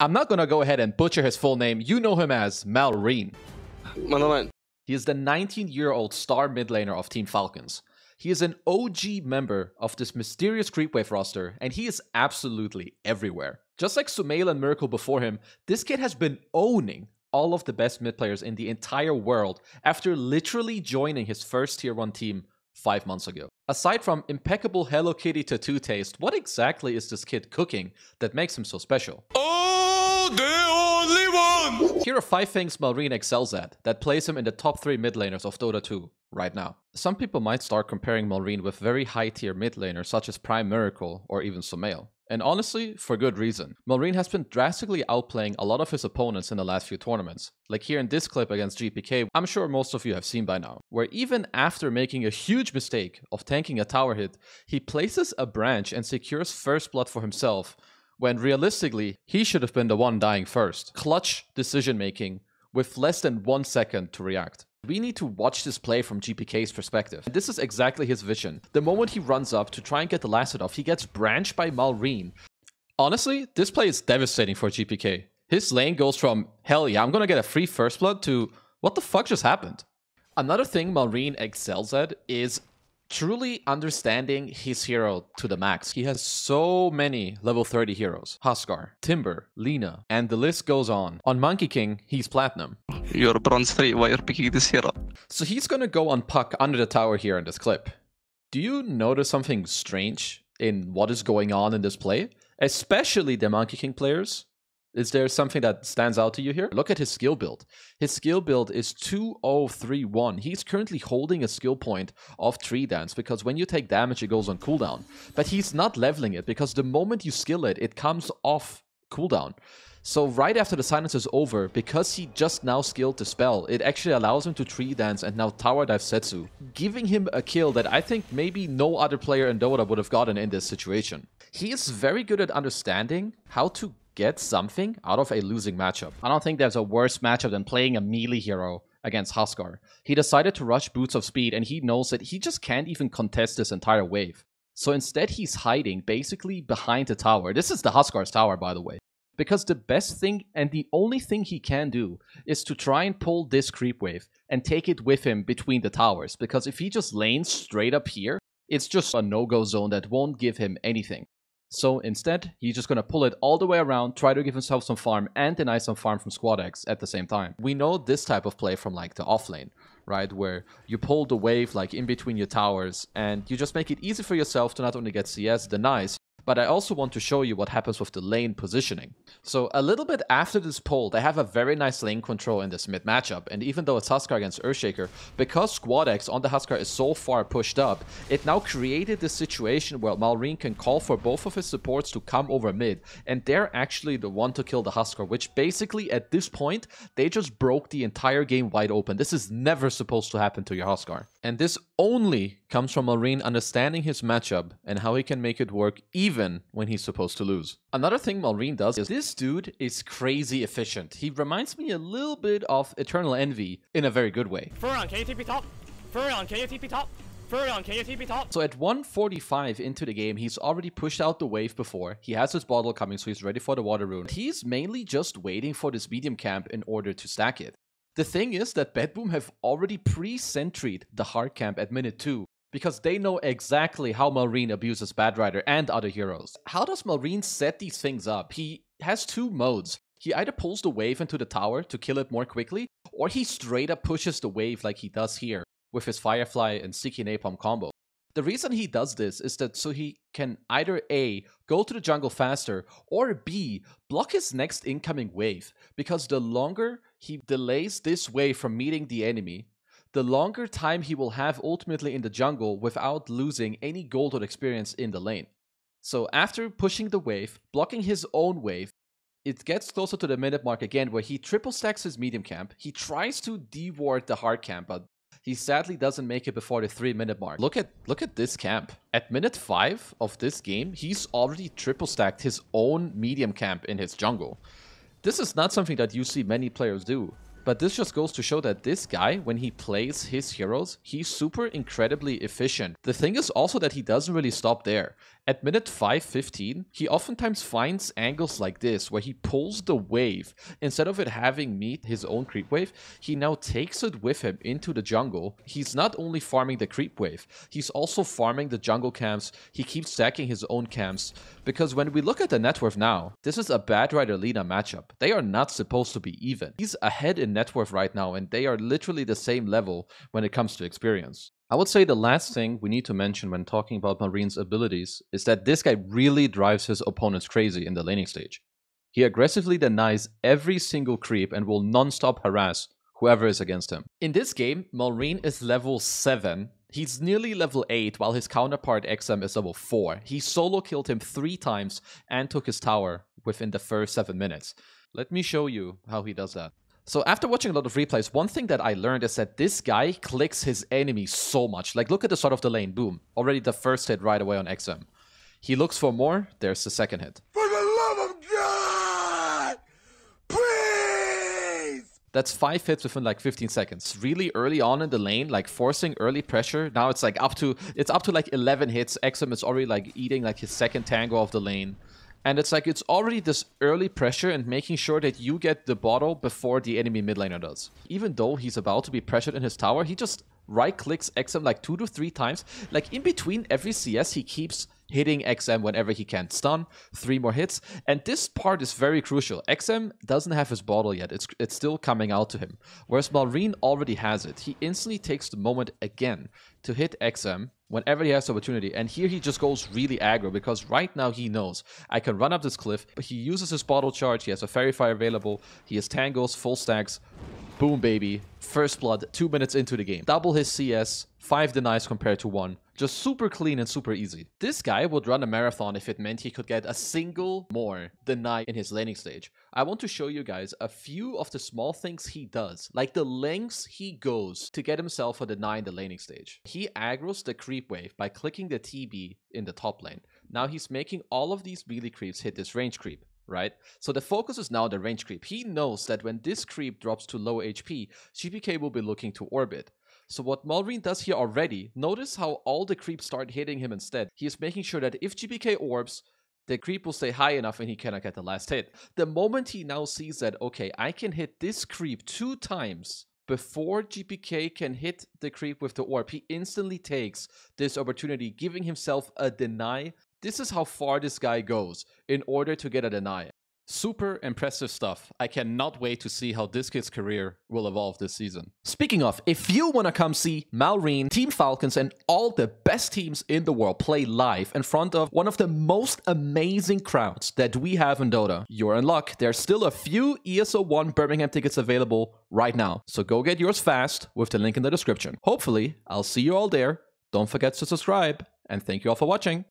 I'm not gonna go ahead and butcher his full name. You know him as Malrine. Man He is the 19 year old star mid laner of Team Falcons. He is an OG member of this mysterious Creepwave roster, and he is absolutely everywhere. Just like Sumail and Miracle before him, this kid has been owning all of the best mid players in the entire world after literally joining his first tier 1 team five months ago. Aside from impeccable Hello Kitty tattoo taste, what exactly is this kid cooking that makes him so special? Oh, the only one! Here are 5 things Malrine excels at that place him in the top 3 mid laners of Dota 2 right now. Some people might start comparing Malrine with very high tier mid laners such as Prime Miracle or even Sumail. And honestly, for good reason. Malrine has been drastically outplaying a lot of his opponents in the last few tournaments. Like here in this clip against GPK, I'm sure most of you have seen by now, where even after making a huge mistake of tanking a tower hit, he places a branch and secures first blood for himself, when realistically, he should have been the one dying first. Clutch decision making with less than one second to react. We need to watch this play from GPK's perspective. This is exactly his vision. The moment he runs up to try and get the last off, he gets branched by Malrine. Honestly, this play is devastating for GPK. His lane goes from, hell yeah, I'm gonna get a free first blood to, what the fuck just happened? Another thing Malrine excels at is truly understanding his hero to the max. He has so many level 30 heroes. Huskar, Timber, Lina, and the list goes on. On Monkey King, he's Platinum. You're bronze 3, why you're picking this hero? So he's gonna go on Puck under the tower here in this clip. Do you notice something strange in what is going on in this play? Especially the Monkey King players. Is there something that stands out to you here? Look at his skill build. His skill build is 2031. He's currently holding a skill point of Tree Dance because when you take damage, it goes on cooldown. But he's not leveling it because the moment you skill it, it comes off cooldown. So right after the silence is over, because he just now skilled the spell, it actually allows him to tree dance and now tower dive Setsu, giving him a kill that I think maybe no other player in Dota would have gotten in this situation. He is very good at understanding how to get something out of a losing matchup. I don't think there's a worse matchup than playing a melee hero against Huskar. He decided to rush Boots of Speed and he knows that he just can't even contest this entire wave. So instead he's hiding basically behind the tower. This is the Huskar's tower by the way. Because the best thing and the only thing he can do is to try and pull this creep wave and take it with him between the towers. Because if he just lanes straight up here, it's just a no-go zone that won't give him anything. So instead, he's just going to pull it all the way around, try to give himself some farm, and deny some farm from Squad X at the same time. We know this type of play from like the offlane, right? Where you pull the wave like in between your towers, and you just make it easy for yourself to not only get CS denies, but I also want to show you what happens with the lane positioning. So a little bit after this pull, they have a very nice lane control in this mid matchup, and even though it's Huskar against Earthshaker, because Squad X on the Huskar is so far pushed up, it now created this situation where Malrine can call for both of his supports to come over mid, and they're actually the one to kill the Huskar, which basically at this point, they just broke the entire game wide open. This is never supposed to happen to your Huskar. And this only comes from Malrine understanding his matchup and how he can make it work even when he's supposed to lose. Another thing Malrine does is this dude is crazy efficient. He reminds me a little bit of Eternal Envy in a very good way. Furion, can you TP top? Furion, can you TP top? Furion, can you TP top? So at 145 into the game, he's already pushed out the wave before. He has his bottle coming, so he's ready for the water rune. He's mainly just waiting for this medium camp in order to stack it. The thing is that BetBoom have already pre-sentried the hard camp at minute 2 because they know exactly how Malrine abuses Batrider and other heroes. How does Malrine set these things up? He has two modes. He either pulls the wave into the tower to kill it more quickly, or he straight up pushes the wave like he does here with his Firefly and Sticky Napalm combo. The reason he does this is that so he can either A, go to the jungle faster, or B, block his next incoming wave, because the longer he delays this wave from meeting the enemy, the longer time he will have ultimately in the jungle without losing any gold or experience in the lane. So after pushing the wave, blocking his own wave, it gets closer to the minute mark again where he triple stacks his medium camp. He tries to deward the hard camp, but he sadly doesn't make it before the three minute mark. Look at look at this camp. At minute five of this game, he's already triple stacked his own medium camp in his jungle. This is not something that you see many players do. But this just goes to show that this guy, when he plays his heroes, he's super incredibly efficient. The thing is also that he doesn't really stop there. At minute 515, he oftentimes finds angles like this where he pulls the wave. Instead of it having meet his own creep wave, he now takes it with him into the jungle. He's not only farming the creep wave, he's also farming the jungle camps. He keeps stacking his own camps. Because when we look at the net worth now, this is a Batrider Lina matchup. They are not supposed to be even. He's ahead in net worth right now, and they are literally the same level when it comes to experience. I would say the last thing we need to mention when talking about Malrine's abilities is that this guy really drives his opponents crazy in the laning stage. He aggressively denies every single creep and will non-stop harass whoever is against him. In this game, Malrein is level 7. He's nearly level 8 while his counterpart XM is level 4. He solo killed him 3 times and took his tower within the first 7 minutes. Let me show you how he does that. So after watching a lot of replays, one thing that I learned is that this guy clicks his enemy so much. Like look at the start of the lane, boom. Already the first hit right away on XM. He looks for more, there's the second hit. For the love of God! Please! That's five hits within like 15 seconds. Really early on in the lane, like forcing early pressure. Now it's like up to it's up to like 11 hits. XM is already like eating like his second tango of the lane. And it's like it's already this early pressure and making sure that you get the bottle before the enemy mid laner does. Even though he's about to be pressured in his tower, he just right clicks XM like two to three times. Like in between every CS, he keeps hitting XM whenever he can. Stun, three more hits. And this part is very crucial. XM doesn't have his bottle yet. It's, it's still coming out to him. Whereas Malrine already has it. He instantly takes the moment again to hit XM whenever he has the opportunity. And here he just goes really aggro because right now he knows I can run up this cliff, but he uses his bottle charge. He has a Faerie Fire available. He has tangos, full stacks. Boom, baby. First blood, two minutes into the game. Double his CS, five denies compared to one. Just super clean and super easy. This guy would run a marathon if it meant he could get a single more deny in his laning stage. I want to show you guys a few of the small things he does, like the lengths he goes to get himself a deny in the laning stage. He aggros the creep wave by clicking the TB in the top lane. Now he's making all of these melee creeps hit this range creep right? So the focus is now the range creep. He knows that when this creep drops to low HP, GPK will be looking to orbit. So what Malrine does here already, notice how all the creeps start hitting him instead. He is making sure that if GPK orbs, the creep will stay high enough and he cannot get the last hit. The moment he now sees that, okay, I can hit this creep two times before GPK can hit the creep with the orb, he instantly takes this opportunity, giving himself a deny. This is how far this guy goes in order to get a deny. Super impressive stuff. I cannot wait to see how this kid's career will evolve this season. Speaking of, if you want to come see Malrine, Team Falcons, and all the best teams in the world play live in front of one of the most amazing crowds that we have in Dota, you're in luck. There's still a few ESL 1 Birmingham tickets available right now. So go get yours fast with the link in the description. Hopefully, I'll see you all there. Don't forget to subscribe, and thank you all for watching.